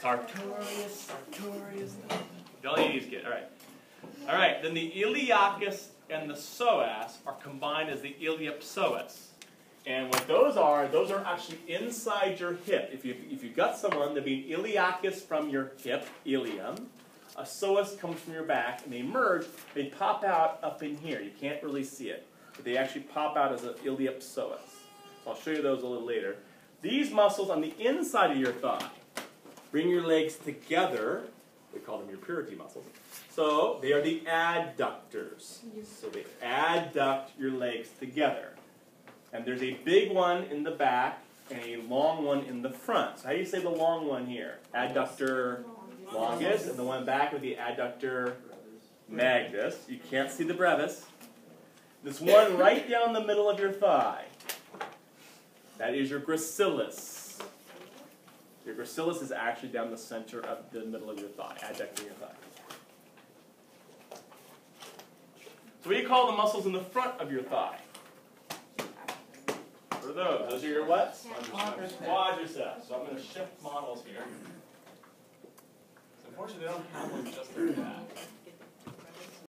Sartorius, Sartorius. These kids. All right. All right. Then the iliacus and the psoas are combined as the iliopsoas. And what those are, those are actually inside your hip. If you if you've got someone, they'd be iliacus from your hip, ilium. A psoas comes from your back, and they merge. They pop out up in here. You can't really see it, but they actually pop out as an iliopsoas. So I'll show you those a little later. These muscles on the inside of your thigh bring your legs together. We call them your purity muscles. So they are the adductors. So they adduct your legs together. And there's a big one in the back and a long one in the front. So how do you say the long one here? Adductor longus, and the one back with the adductor magnus. You can't see the brevis. This one right down the middle of your thigh. That is your gracilis. Your gracilis is actually down the center of the middle of your thigh, adducting your thigh. So what do you call the muscles in the front of your thigh? What are those? Those are your what? Quadriceps. So I'm going to shift models here. So unfortunately, they don't have one just like that.